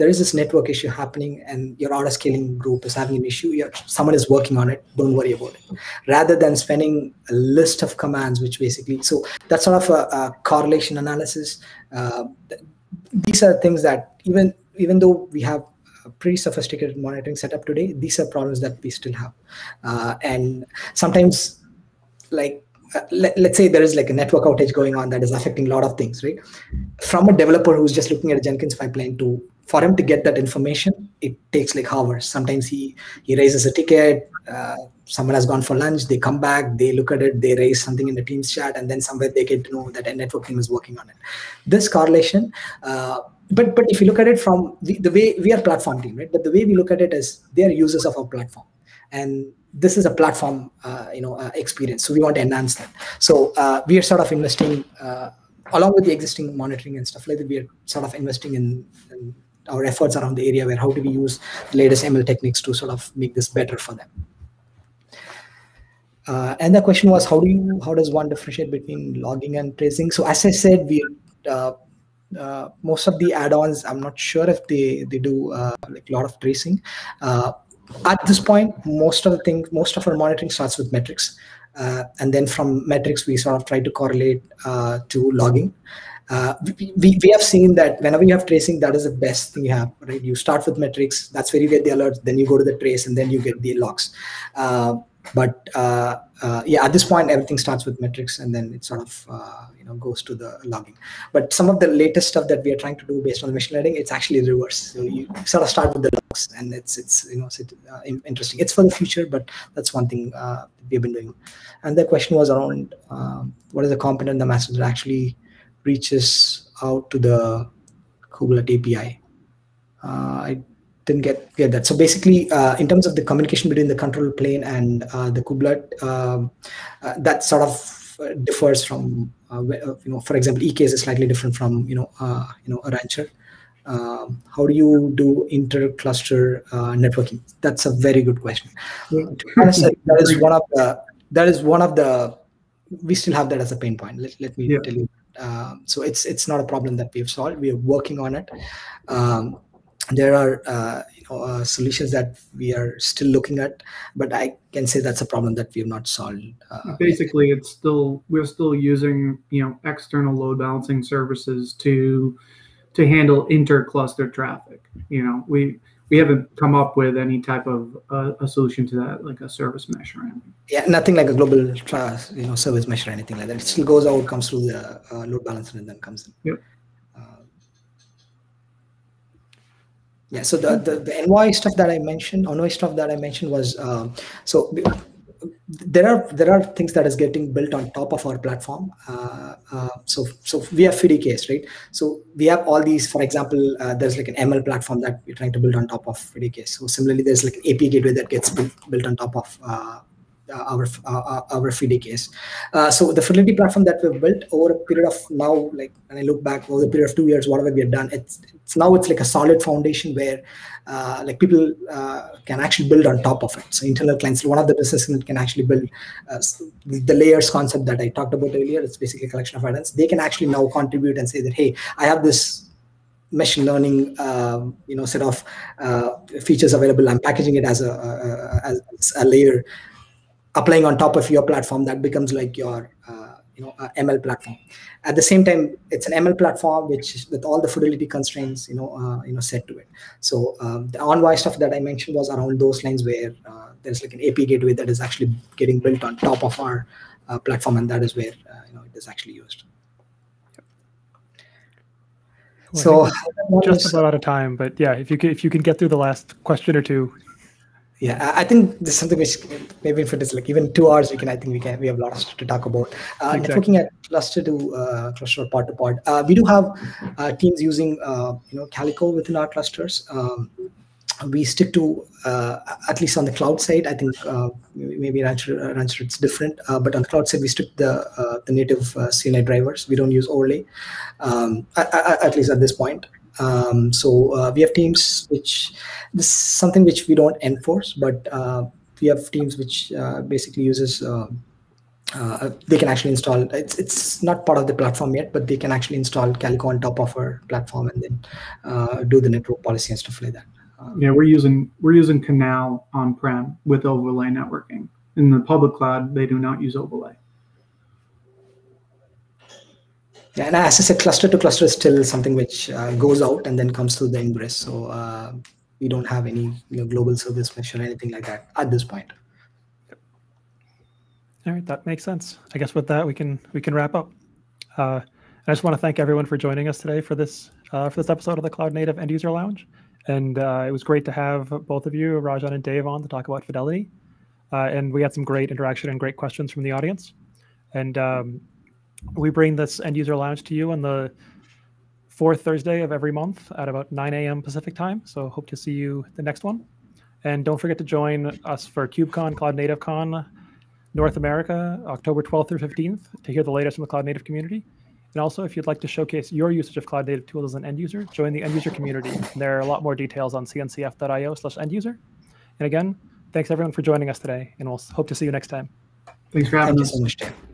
there is this network issue happening and your auto scaling group is having an issue someone is working on it don't worry about it. Rather than spending a list of commands which basically so that's sort of a, a correlation analysis. Uh, these are things that even even though we have a pretty sophisticated monitoring setup today these are problems that we still have. Uh, and sometimes like uh, let, us say there is like a network outage going on that is affecting a lot of things right? From a developer who's just looking at a jenkins pipeline to for him to get that information, it takes like hours. Sometimes he he raises a ticket. Uh, someone has gone for lunch. They come back. They look at it. They raise something in the Teams chat, and then somewhere they get to know that a network team is working on it. This correlation. Uh, but but if you look at it from the, the way we are platform team, right? But the way we look at it is they are users of our platform, and this is a platform uh, you know uh, experience. So we want to enhance that. So uh, we are sort of investing uh, along with the existing monitoring and stuff like that. We are sort of investing in, in our efforts around the area where how do we use the latest ML techniques to sort of make this better for them. Uh, and the question was, how do you, how does one differentiate between logging and tracing? So as I said, we uh, uh, most of the add-ons, I'm not sure if they they do uh, like a lot of tracing. Uh, at this point, most of the things, most of our monitoring starts with metrics, uh, and then from metrics we sort of try to correlate to logging. Uh, we, we have seen that whenever you have tracing, that is the best thing you have, right? You start with metrics, that's where you get the alerts, then you go to the trace, and then you get the logs. Uh, but uh, uh, yeah, at this point, everything starts with metrics, and then it sort of uh, you know goes to the logging. But some of the latest stuff that we are trying to do based on machine learning, it's actually reverse. So you sort of start with the logs, and it's it's you know it's, uh, interesting. It's for the future, but that's one thing we've been doing. And the question was around um, what is the component the master that actually reaches out to the Kubelet API. Uh, I didn't get get that. So basically, uh, in terms of the communication between the control plane and uh, the kubelet, um, uh, that sort of uh, differs from uh, uh, you know, for example, EKS is slightly different from you know you know a rancher. Um, how do you do inter-cluster networking? That's a very good question. honest, that is one of the that is one of the we still have that as a pain point. Let, let me yeah. tell you. Um, so it's it's not a problem that we have solved. We are working on it. Um, there are uh, you know uh, solutions that we are still looking at but i can say that's a problem that we have not solved uh, basically it's still we're still using you know external load balancing services to to handle inter-cluster traffic you know we we haven't come up with any type of uh, a solution to that like a service mesh or anything? Yeah nothing like a global trust, you know service mesh or anything like that. It still goes out comes through the uh, load balancer and then comes in. Yep. Yeah. So the, the, the envoy stuff that I mentioned, envoy stuff that I mentioned was um, so there are there are things that is getting built on top of our platform. Uh, uh, so so we have FidEKS, right? So we have all these. For example, uh, there's like an ML platform that we're trying to build on top of FidEKS. So similarly, there's like an API gateway that gets built, built on top of uh, our uh, our FidEKS. Uh, so the Fidelity platform that we've built over a period of now, like when I look back over the period of two years, whatever we have done, it's, it's now it's like a solid foundation where uh, like people uh, can actually build on top of it. So internal clients, one of the business can actually build uh, the layers concept that I talked about earlier. It's basically a collection of items. They can actually now contribute and say that, hey, I have this machine learning uh, you know set of uh, features available i'm packaging it as a, a, as a layer applying on top of your platform that becomes like your uh, you know uh, ml platform. At the same time it's an ml platform which with all the fidelity constraints you know uh, you know set to it. So um, the envoy stuff that i mentioned was around those lines where uh, there's like an api gateway that is actually getting built on top of our uh, platform and that is where uh, you know it is actually used. Well, so just about out of time but yeah if you can if you can get through the last question or two yeah, I think this is something which maybe if it is like even two hours, we can. I think we can. We have lots to talk about. Uh, exactly. Networking at cluster to uh, cluster pod to pod. Uh, we do have uh, teams using uh, you know Calico within our clusters. Um, we stick to uh, at least on the cloud side. I think maybe Rancher, Rancher it's different, but on the cloud side we stick the the native CNI drivers. We don't use overlay, um, at, at least at this point. Um, so uh, we have teams which this is something which we don't enforce, but uh, we have teams which uh, basically uses. Uh, uh, they can actually install. It's it's not part of the platform yet, but they can actually install Calico on top of our platform and then uh, do the network policy and stuff like that. yeah, we're using we're using Canal on prem with overlay networking. In the public cloud, they do not use overlay. Yeah, and as I said, cluster to cluster is still something which uh, goes out and then comes through the ingress. So uh, we don't have any you know, global service mesh or anything like that at this point. All right, that makes sense. I guess with that we can we can wrap up. Uh, I just want to thank everyone for joining us today for this uh, for this episode of the Cloud Native End User Lounge, and uh, it was great to have both of you, Rajan and Dave, on to talk about Fidelity. Uh, and we had some great interaction and great questions from the audience. And um, we bring this end user lounge to you on the fourth Thursday of every month at about 9 a.m. Pacific time. So hope to see you the next one. And don't forget to join us for KubeCon, Cloud Native Con, North America, October 12th through 15th to hear the latest from the Cloud Native community. And also, if you'd like to showcase your usage of Cloud Native tools as an end user, join the end user community. There are a lot more details on cncf.io slash end user. And again, thanks everyone for joining us today, and we'll hope to see you next time. Thanks for having Thank us. so much, Dan.